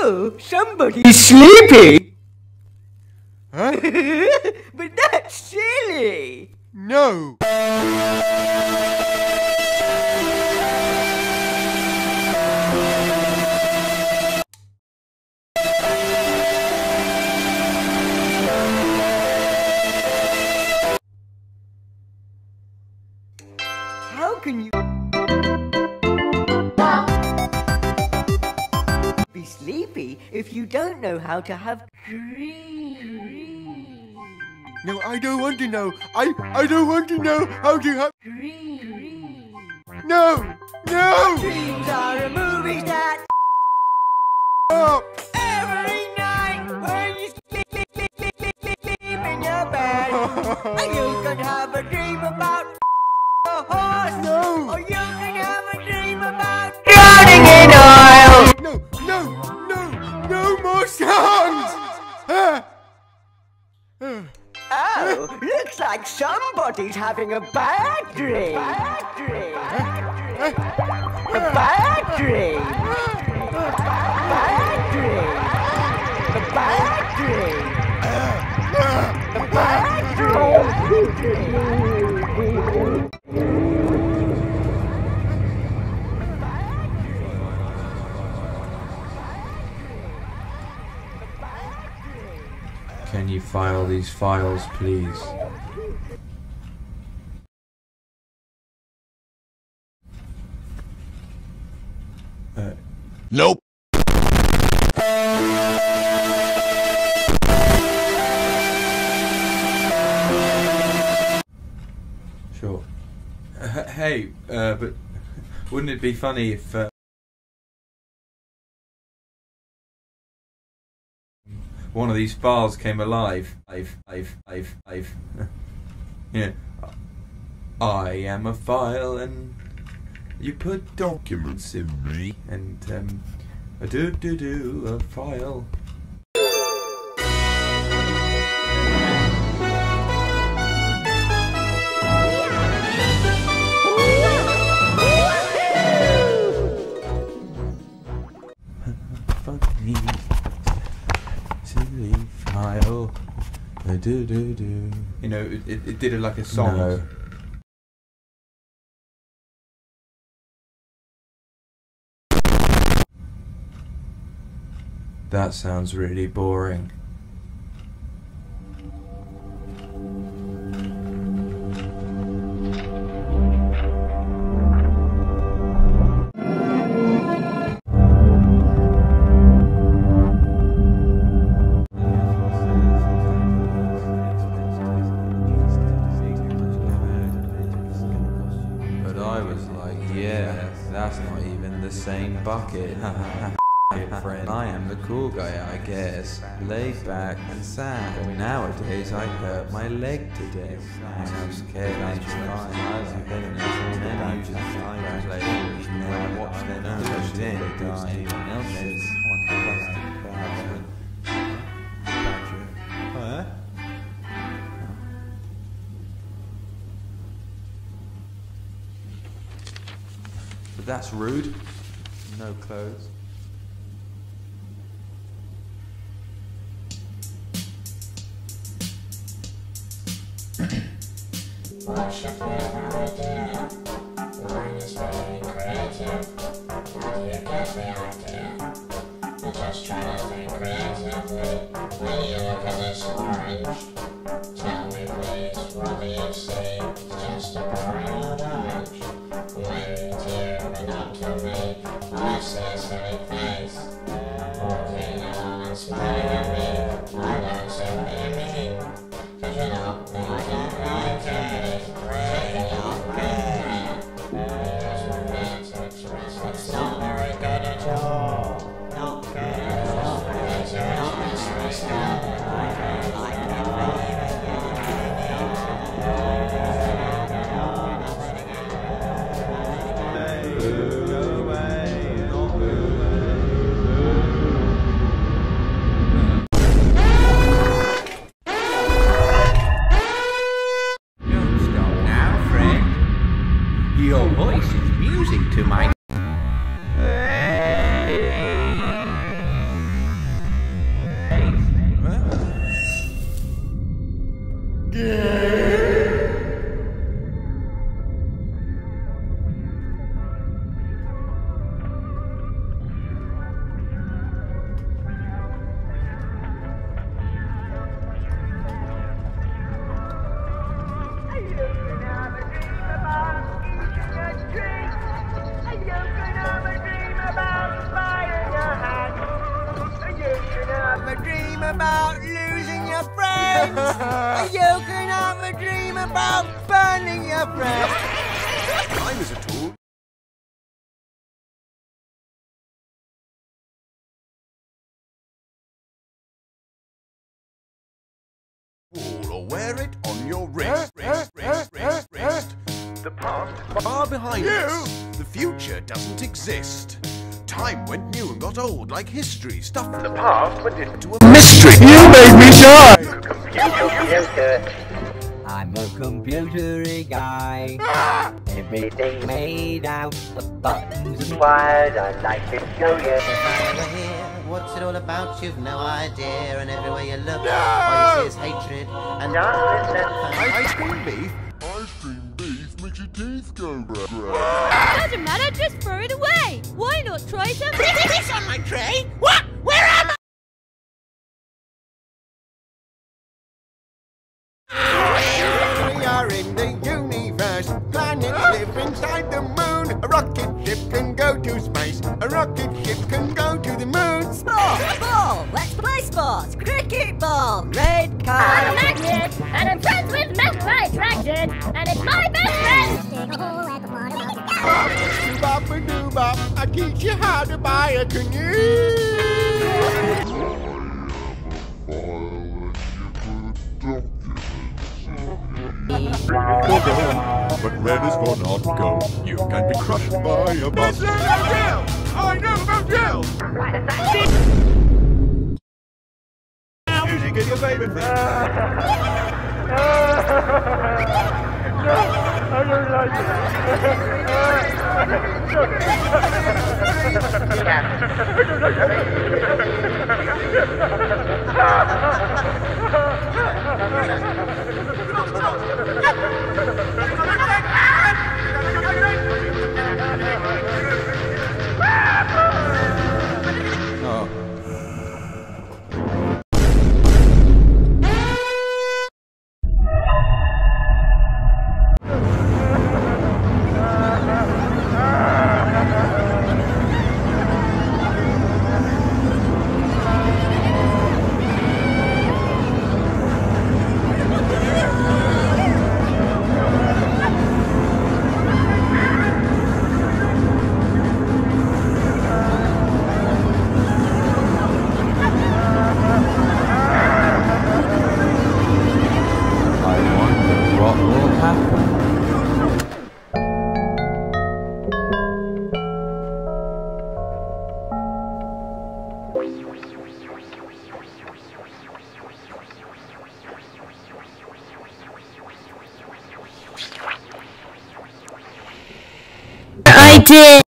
Oh, somebody's sleepy. Huh? but that's silly. No! Sleepy if you don't know how to have dreams? No, I don't want to know. I I don't want to know how to have. dreams. No! No! Dreams are a movie that Stop! every night when you sleep, sleep, sleep, sleep, sleep, sleep, sleep in your bed, you could have a dream about a horse, No! or you could have a dream about Looks like somebody's having a bad dream. Bad dream. A bad dream. A Bad dream. A bad dream. A bad dream. Can you file these files, please? Uh, Nope. sure. Uh, hey, uh, but wouldn't it be funny if one of these files came alive? Live, live, live, live. yeah. I am a file, and you put documents in me, and um, a do do do a file. Do do do. You know, it, it, it did it like a song. No. That sounds really boring. Bucket. friend. I am the cool guy, I guess. Laid back and sad. Nowadays I hurt my leg today. I'm scared I'm trying. I was getting it from many just times later. When I watched them and did die. Anyone else's. Huh? But that's rude. No clothes. What's your favorite idea? Mine is very creative. Do you get the idea? I just try to think creatively. When you look at this orange, tell me please, what do you see? Just a orange. I a silly face. Walking Your voice is music to my about losing your friends. you can have a dream about burning your friends. Time is a tool. Or wear it on your wrist. wrist, wrist, wrist, wrist. The past is far behind us. The future doesn't exist. Time went new and got old like history. Stuff from the past went into a mystery. You made me die. I'm a computer guy. Everything made out of buttons and wires. I like to show you. here. What's it all about? You've no idea. And everywhere you look, all you see is hatred and Ice cream beef. Ice cream Doesn't matter, just throw it away. Why not try some? This on my tray? What? Where am I? We are in the universe. Planets live inside the moon. A rocket ship can go to space. A rocket ship can go to the moon. Sport, ball, let's play sports. Cricket ball, red card! I'm card. Magnet, and I'm friends with Meth by Attraction, and it's my best friend. Doobop a doobop, I teach you how to buy a canoe. But red is for not go. You can be crushed by a bus. I know about jail. Music is your favorite thing. I Did.